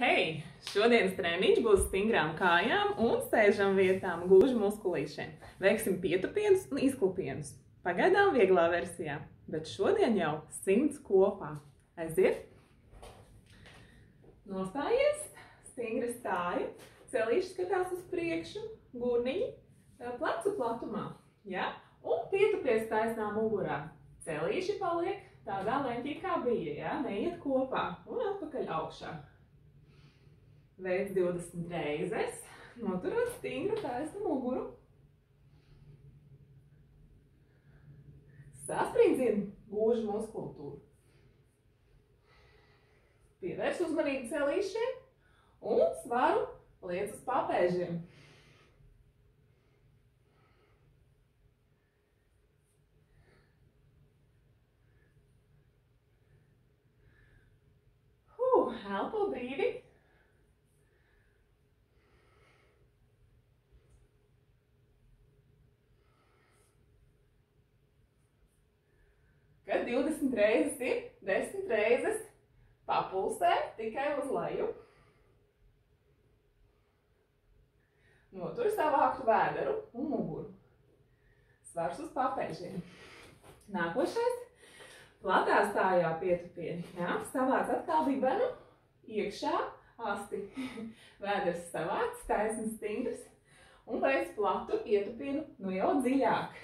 Hei! Šodienas treniņš būs stingrām kājām un sēžam vietām gluži muskulīšiem. Veiksim pietupienus un izklupienus. Pagaidām vieglā versijā, bet šodien jau simts kopā. Aiziet! Nostājies, stingri stāja, celīši skatās uz priekšu, gurniņi, plecu platumā, ja? Un pietupies taisnā mugurā. Celīši paliek tādā leņķī kā bija, ja? Neiet kopā un atpakaļ augšā. Veids 20 reizes, noturot stingru taisnu muguru. Sasprindzina gūžu muskultūru. Pievērs uzmanību celīšiem un svaru liec uz papēžiem. Huh, elpo brīvi. Kad 20 reizes ir, 10 reizes papulsē tikai uz leju. Noturi savāktu vēderu un muguru. Svars uz papēžiem. Nākošais. Platā stājā pietupieni. Jā, savāc atkal dibenu. Iekšā asti. Vēders savāc, taisns stingrs. Un veic platu pietupienu nu jau dziļāk.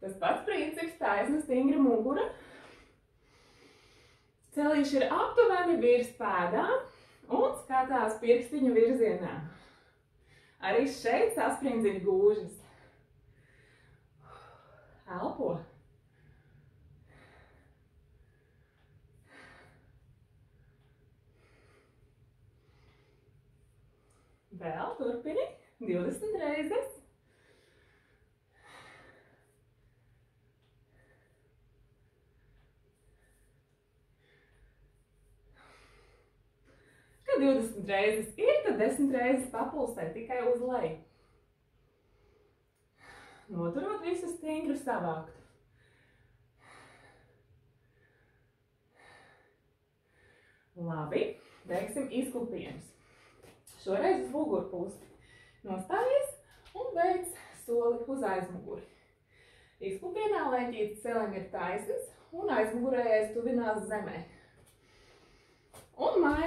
Tas pats princips, taisna stingra mugura. Celīši ir aptuveni virs pēdām un skatās pirkstiņu virzienā. Arī šeit sasprindzina gūžas. Elpo. Vēl turpini 20 reizes. 20 reizes ir, tad 10 reizes papulsē tikai uz leju. Noturot visu stingru savākt. Labi, veiksim izklupienus. Šoreiz uz mugurpusi. Nostājies un veic soli uz aizmuguri. Izklupienā leņķītes celim ir taisnas un aizmugurējais tuvinās zemē.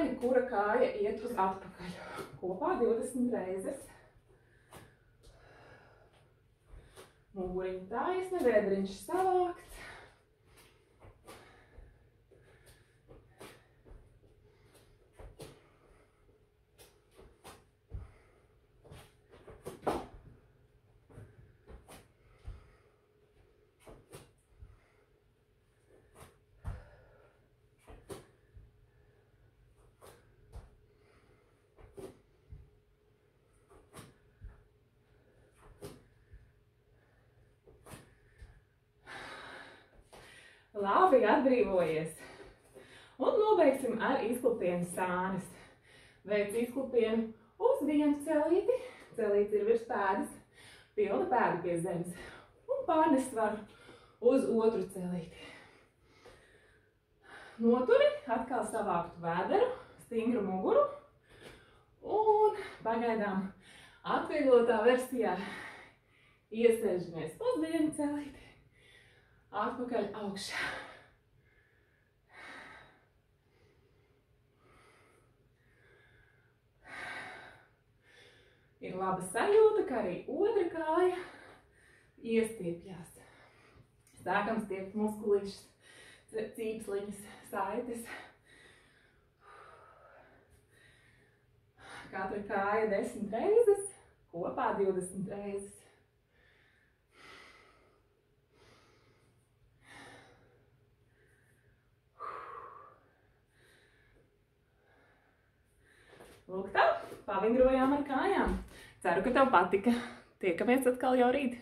Maini, kura kāja iet uz atpakaļ. Kopā 20 reizes. Muguriņa taisna, vēdriņš savākts. Labi, atbrīvojies. Un nobeigsim ar izklupienu sānis. Veic izklupienu uz vienu celīti. Celīts ir virs pēdas. Pilda pēda pie zemes. Un pārnes svaru uz otru celīti. Noturi, atkal savāktu vēderu, stingru muguru. Un pagaidām atvieglotā versijā iesēžamies uz vienu celīti atpakaļ augšā. Ir laba sajūta, ka arī otra kāja iestiepjās. Sākam stiept muskulīšas, cīpsliņas, saites. Katra kāja desmit reizes, kopā 20 reizes. Lūk tā, pavingrojām ar kājām. Ceru, ka tev patika. Tiekamies atkal jau rīt.